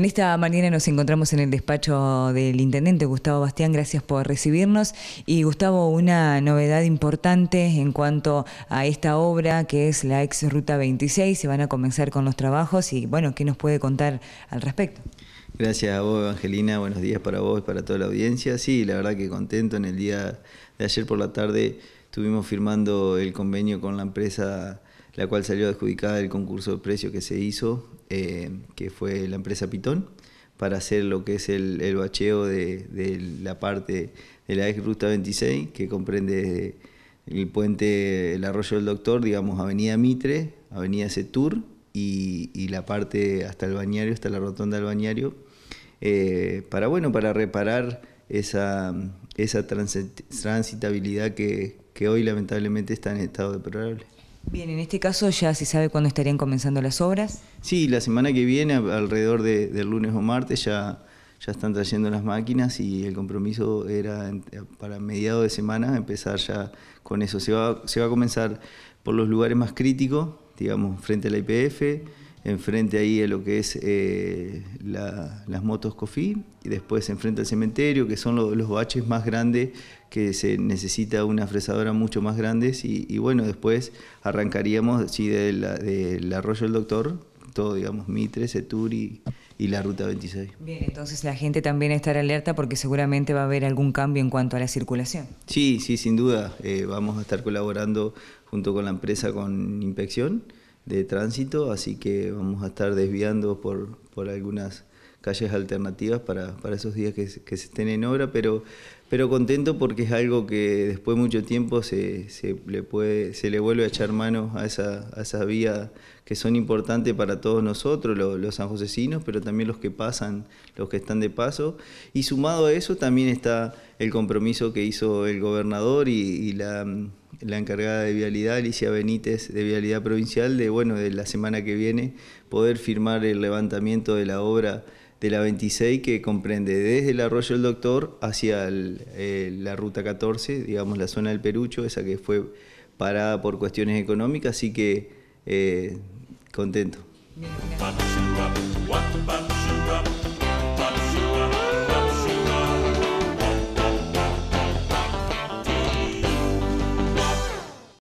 En esta mañana nos encontramos en el despacho del intendente Gustavo Bastián, gracias por recibirnos. Y Gustavo, una novedad importante en cuanto a esta obra que es la ex Ruta 26, se van a comenzar con los trabajos y bueno, ¿qué nos puede contar al respecto? Gracias a vos, Evangelina. Buenos días para vos y para toda la audiencia. Sí, la verdad que contento. En el día de ayer por la tarde estuvimos firmando el convenio con la empresa la cual salió adjudicada el concurso de precios que se hizo, eh, que fue la empresa Pitón, para hacer lo que es el, bacheo de, la parte de la ex Ruta 26, que comprende el puente, el arroyo del Doctor, digamos, Avenida Mitre, Avenida Setur y, la parte hasta el bañario, hasta la rotonda del bañario, eh, para, bueno, para reparar esa, esa transitabilidad que, que hoy lamentablemente está en estado deplorable. Bien, en este caso ya se sabe cuándo estarían comenzando las obras. Sí, la semana que viene, alrededor de, del lunes o martes, ya, ya están trayendo las máquinas y el compromiso era para mediados de semana empezar ya con eso. Se va, se va a comenzar por los lugares más críticos, digamos, frente a la IPF, enfrente ahí a lo que es eh, las motos COFI y después enfrente al cementerio, que son los baches más grandes que se necesita una fresadora mucho más grande y, bueno, después arrancaríamos sí, del arroyo del doctor, todo, digamos, Mitre, Setur y, la Ruta 26. Bien, entonces la gente también estará alerta porque seguramente va a haber algún cambio en cuanto a la circulación. Sí, sí, sin duda. Eh, vamos a estar colaborando junto con la empresa con inspección de tránsito, así que vamos a estar desviando por, por algunas calles alternativas para, para esos días que, se estén en obra, pero, pero contento porque es algo que después de mucho tiempo se, se le, puede, se le vuelve a echar mano a esa, a esa vía que son importantes para todos nosotros, los, los sanjosecinos, pero también los que pasan, los que están de paso. Y sumado a eso también está el compromiso que hizo el gobernador y, la la encargada de vialidad, Alicia Benítez, de vialidad provincial, de bueno, de la semana que viene poder firmar el levantamiento de la obra de la 26 que comprende desde el arroyo del Doctor hacia eh, la ruta 14, digamos la zona del Perucho, esa que fue parada por cuestiones económicas, así que eh, contento.